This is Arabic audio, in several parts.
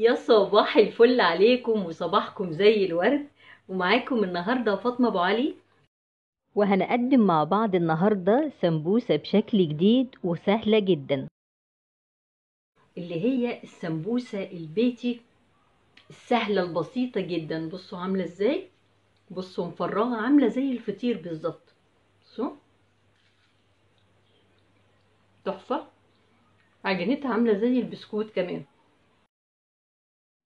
يا صباح الفل عليكم وصباحكم زي الورد. ومعاكم النهاردة فاطمة أبو علي. وهنقدم مع بعض النهاردة سمبوسة بشكل جديد وسهلة جدا. اللي هي السمبوسة البيتي السهلة البسيطة جدا. بصوا عاملة إزاي؟ بصوا مفرغة عاملة زي الفطير بالظبط. بصوا. تحفة. عجينتها عاملة زي البسكوت كمان.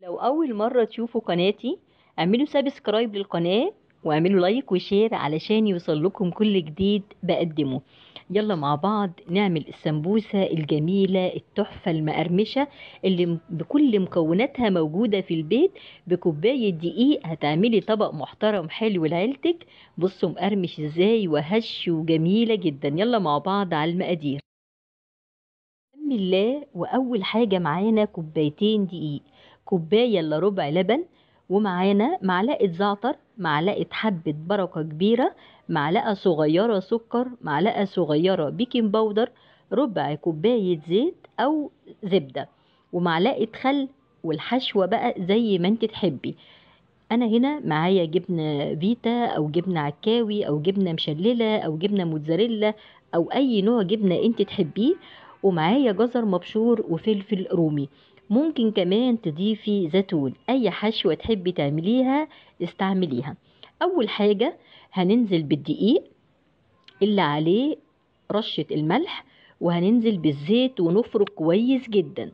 لو أول مرة تشوفوا قناتي اعملوا subscribe للقناة واعملوا like و share علشان يوصل لكم كل جديد بقدمه. يلا مع بعض نعمل السمبوسة الجميلة التحفة المقرمشة اللي بكل مكوناتها موجودة في البيت بكوباية دقيق. هتعملي طبق محترم حلو لعيلتك. بصوا مقرمش إزاي وهش وجميلة جدا. يلا مع بعض على المقادير. بسم الله وأول حاجة معانا كوبايتين دقيق. كوباية إلا ربع لبن ومعانا معلقة زعتر معلقة حبة بركة كبيرة معلقة صغيرة سكر معلقة صغيرة baking powder ربع كوباية زيت أو زبدة ومعلقة خل والحشوة بقى زي ما أنت تحبي. أنا هنا معايا جبنة فيتا أو جبنة عكاوي أو جبنة مشللة أو جبنة موتزاريلا أو أي نوع جبنة أنت تحبيه ومعايا جزر مبشور وفلفل رومي. ممكن كمان تضيفي زيتون. أي حشوة تحبي تعمليها استعمليها. أول حاجة هننزل بالدقيق اللي عليه رشة الملح وهننزل بالزيت ونفرك كويس جدا.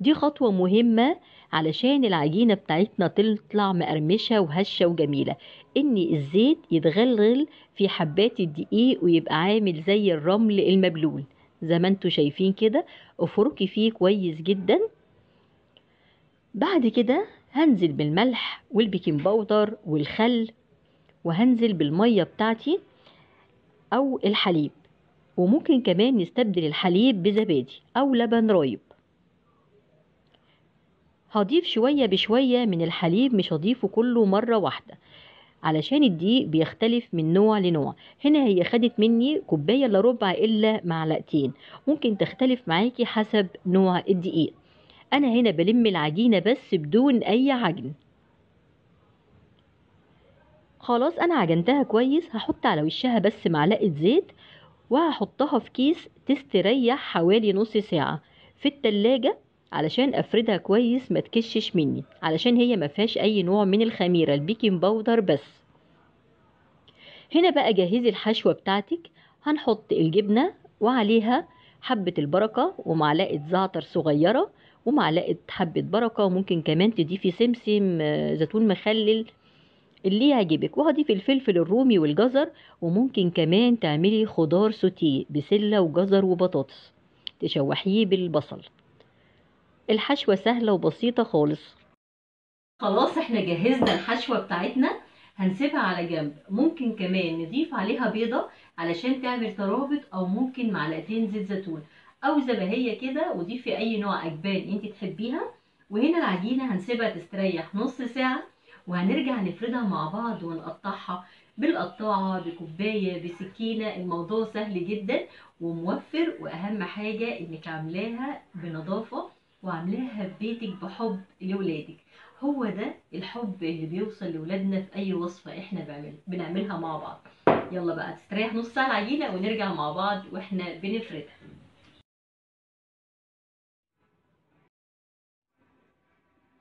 دي خطوة مهمة علشان العجينة بتاعتنا تطلع مقرمشة وهشة وجميلة. إن الزيت يتغلغل في حبات الدقيق ويبقى عامل زي الرمل المبلول. زي ما أنتوا شايفين كده افركي فيه كويس جدا. بعد كده هنزل بالملح وال baking powder والخل وهنزل بالمية بتاعتي أو الحليب وممكن كمان نستبدل الحليب بزبادي أو لبن رايب. هضيف شوية بشوية من الحليب مش هضيفه كله مرة واحدة علشان الدقيق بيختلف من نوع لنوع. هنا هي خدت مني كوباية إلا ربع إلا معلقتين ممكن تختلف معاكي حسب نوع الدقيق. أنا هنا بلم العجينة بس بدون أي عجن. خلاص أنا عجنتها كويس هحط على وشها بس معلقة زيت وهحطها في كيس تستريح حوالي نص ساعة في التلاجة علشان أفردها كويس ما تكشش مني علشان هي ما فيهاش أي نوع من الخميرة ال baking powder بس. هنا بقى جهزي الحشوة بتاعتك هنحط الجبنة وعليها حبة البركة ومعلقة زعتر صغيرة ومعلقة حبة بركة وممكن كمان تضيفي سمسم زيتون مخلل. اللي يعجبك وهضيف الفلفل الرومي والجزر وممكن كمان تعملي خضار سوتيه بسلة وجزر وبطاطس تشوحيه بالبصل. الحشوة سهلة وبسيطة خالص. خلاص إحنا جهزنا الحشوة بتاعتنا. هنسيبها على جنب. ممكن كمان نضيف عليها بيضة علشان تعمل ترابط أو ممكن معلقتين زيت زيتون. أو هي كده وضيفي أي نوع أجبان أنت تحبيها. وهنا العجينة هنسيبها تستريح نص ساعة وهنرجع نفردها مع بعض ونقطعها بالقطاعة بكوباية بسكينة. الموضوع سهل جدا وموفر. وأهم حاجة إنك عاملاها بنظافة وعاملاها في بيتك بحب لولادك. هو ده الحب اللي بيوصل لولادنا في أي وصفة إحنا بعمل بنعملها مع بعض. يلا بقى تستريح نص ساعة العجينة ونرجع مع بعض وإحنا بنفردها.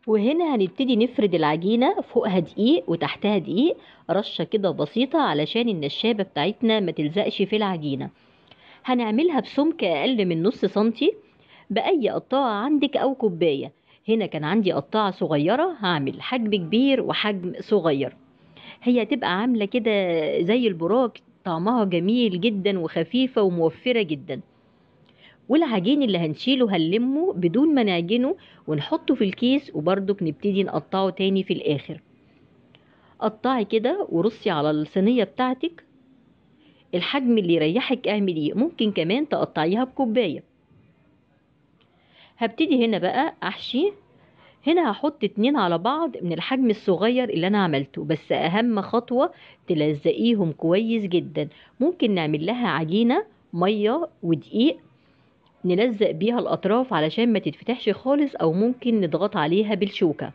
وهنا هنبتدي نفرد العجينة فوقها دقيق وتحتها دقيق رشة كده بسيطة علشان النشابة بتاعتنا ما تلزقش في العجينة. هنعملها بسمك أقل من نص سنتي بأي قطاعة عندك أو كوباية. هنا كان عندي قطاعة صغيرة هعمل حجم كبير وحجم صغير. هي هتبقى عاملة كده زي البراك طعمها جميل جدا وخفيفة وموفرة جدا. والعجين اللي هنشيله هنلمه بدون ما نعجنه ونحطه في الكيس وبرضك نبتدي نقطعه تاني في الآخر. قطعي كده ورصي على الصينية بتاعتك. الحجم اللي يريحك اعمليه ممكن كمان تقطعيها بكوباية. هبتدي هنا بقى أحشي. هنا هحط اتنين على بعض من الحجم الصغير اللي أنا عملته بس أهم خطوة تلزقيهم كويس جدا. ممكن نعمل لها عجينة مية ودقيق نلزق بيها الأطراف علشان ما تتفتحش خالص أو ممكن نضغط عليها بالشوكة.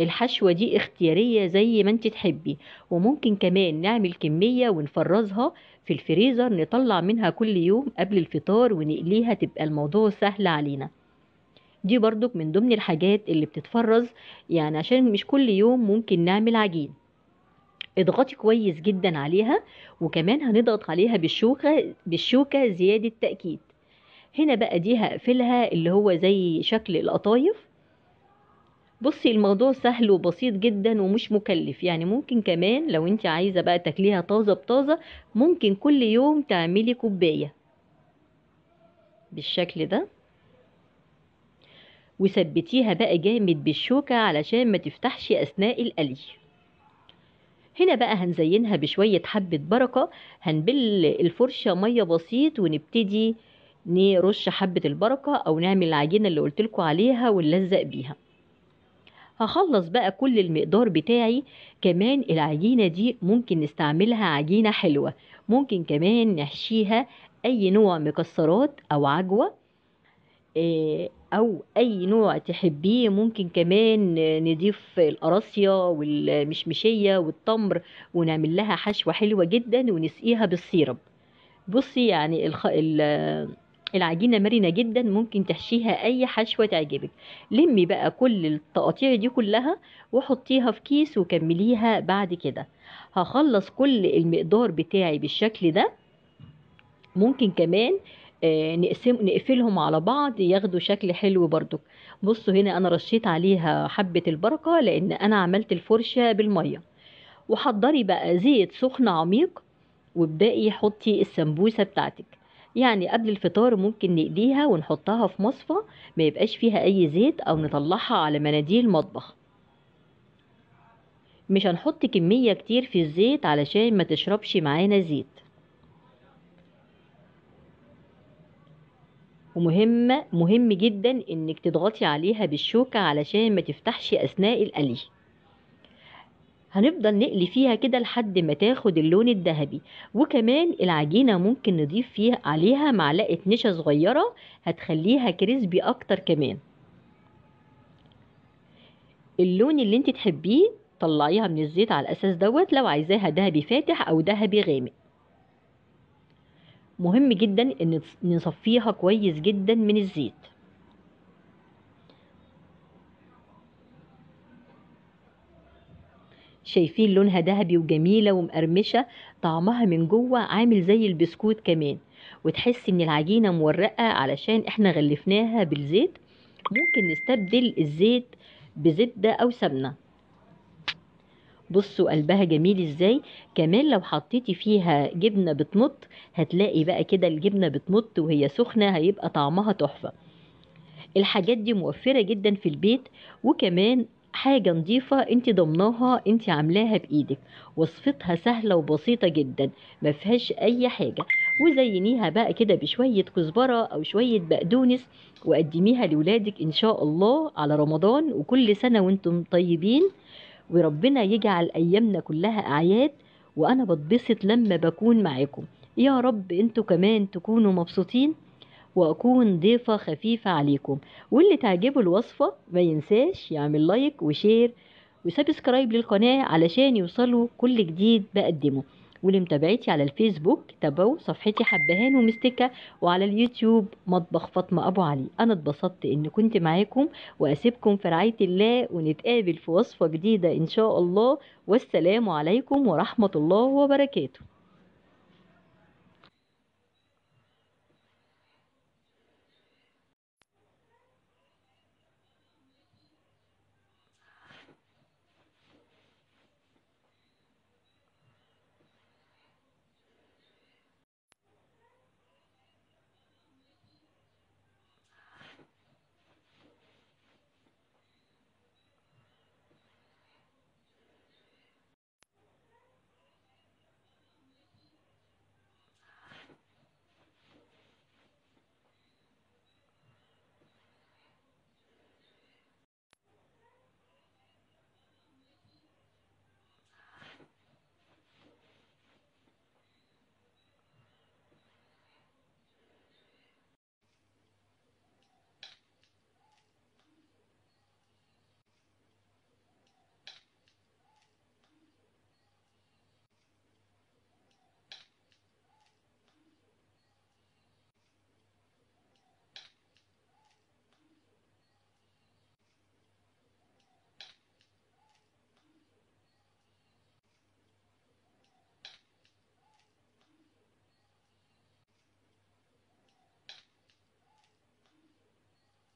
الحشوة دي اختيارية زي ما انت تحبي وممكن كمان نعمل كمية ونفرزها في الفريزر نطلع منها كل يوم قبل الفطار ونقليها تبقى الموضوع سهل علينا. دي برضك من ضمن الحاجات اللي بتتفرز يعني عشان مش كل يوم ممكن نعمل عجين. اضغطي كويس جدا عليها وكمان هنضغط عليها بالشوكة بالشوكة زيادة تأكيد هنا بقى دي هقفلها اللي هو زي شكل القطايف بصي الموضوع سهل وبسيط جدا ومش مكلف. يعني ممكن كمان لو انت عايزة بقى تاكليها طازة بطازة ممكن كل يوم تعملي كوباية. بالشكل ده. وثبتيها بقى جامد بالشوكة علشان ما تفتحش أثناء القلي. هنا بقى هنزينها بشوية حبة بركة. هنبل الفرشة مية بسيط ونبتدي نرش حبة البركة أو نعمل العجينة اللي قلتلكوا عليها ونلزق بيها. هخلص بقى كل المقدار بتاعي. كمان العجينة دي ممكن نستعملها عجينة حلوة. ممكن كمان نحشيها أي نوع مكسرات أو عجوة أو أي نوع تحبيه. ممكن كمان نضيف القراصية والمشمشية والتمر ونعمل لها حشوة حلوة جدا ونسقيها بالسيرب. بصي يعني الخ... العجينة مرنة جدا ممكن تحشيها أي حشوة تعجبك. لمي بقى كل التقاطيع دي كلها وحطيها في كيس وكمليها بعد كده. هخلص كل المقدار بتاعي بالشكل ده. ممكن كمان نقسم نقفلهم على بعض ياخدوا شكل حلو برضو. بصوا هنا أنا رشيت عليها حبة البركة لأن أنا عملت الفرشة بالمية. وحضري بقى زيت سخن عميق وابدأي حطي السمبوسة بتاعتك. يعني قبل الفطار ممكن نقليها ونحطها في مصفى ما يبقاش فيها أي زيت أو نطلعها على مناديل مطبخ مش هنحط كمية كتير في الزيت علشان ما تشربش معانا زيت. ومهمة مهم جدا إنك تضغطي عليها بالشوكة علشان ما تفتحش أثناء القلي. هنفضل نقلي فيها كده لحد ما تاخد اللون الذهبي. وكمان العجينة ممكن نضيف فيها عليها معلقة نشا صغيرة هتخليها كريسبي أكتر كمان. اللون اللي انت تحبيه طلعيها من الزيت على الأساس دوت لو عايزاها ذهبي فاتح أو ذهبي غامق. مهم جدا إن نصفيها كويس جدا من الزيت. شايفين لونها ذهبي وجميلة ومقرمشة طعمها من جوه عامل زي البسكوت كمان. وتحسي إن العجينة مورقة علشان إحنا غلفناها بالزيت. ممكن نستبدل الزيت بزبدة أو سمنة. بصوا قلبها جميل إزاي. كمان لو حطيتي فيها جبنة بتمط هتلاقي بقى كده الجبنة بتمط وهي سخنة هيبقى طعمها تحفة. الحاجات دي موفرة جدا في البيت. وكمان حاجة نظيفة انت ضمناها انت عاملاها بإيدك. وصفتها سهلة وبسيطة جدا ما فيهاش أي حاجة. وزينيها بقى كده بشوية كزبرة أو شوية بقدونس وقدميها لولادك إن شاء الله على رمضان وكل سنة وأنتم طيبين. وربنا يجعل أيامنا كلها أعياد وأنا بتبسط لما بكون معاكم. يا رب أنتوا كمان تكونوا مبسوطين. وأكون ضيفة خفيفة عليكم. واللي تعجبه الوصفة ما ينساش يعمل like و share و subscribe للقناة علشان يوصلوا كل جديد بقدمه. ولمتابعتي على الفيسبوك تابعوا صفحتي حبهان ومستكة وعلى اليوتيوب مطبخ فاطمة أبو علي. أنا اتبسطت إن كنت معاكم وأسيبكم في رعاية الله ونتقابل في وصفة جديدة إن شاء الله. والسلام عليكم ورحمة الله وبركاته.